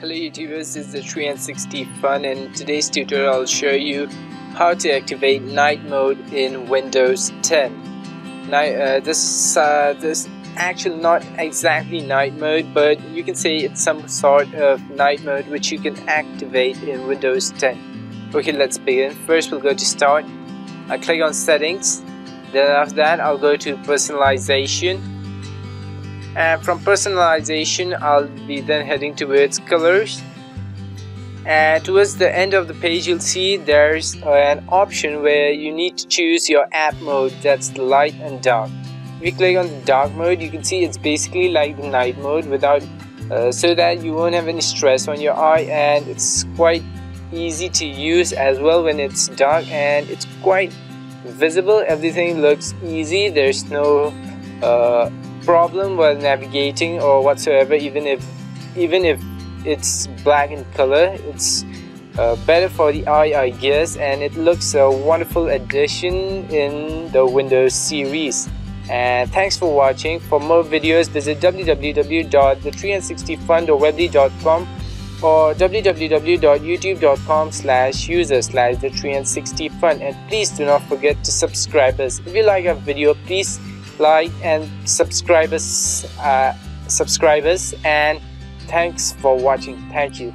Hello YouTubers, this is the 360 Fun and today's tutorial I'll show you how to activate night mode in Windows 10. Now uh, this uh, this actually not exactly night mode but you can say it's some sort of night mode which you can activate in Windows 10. Okay let's begin. First we'll go to start. I click on settings. Then after that I'll go to personalization and from personalization I'll be then heading towards colors. And towards the end of the page you'll see there's an option where you need to choose your app mode. That's light and dark. If you click on the dark mode you can see it's basically like the night mode without uh, so that you won't have any stress on your eye and it's quite easy to use as well when it's dark and it's quite visible. Everything looks easy. There's no uh, problem while navigating or whatsoever even if even if it's black in color it's uh, better for the eye I guess and it looks a wonderful addition in the Windows series. And thanks for watching. For more videos visit www.the360fun.weebly.com or www.youtube.com slash user slash the 360 fun and please do not forget to subscribe us. If you like our video please like and subscribe us uh, subscribers and thanks for watching. Thank you